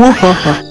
Whoa.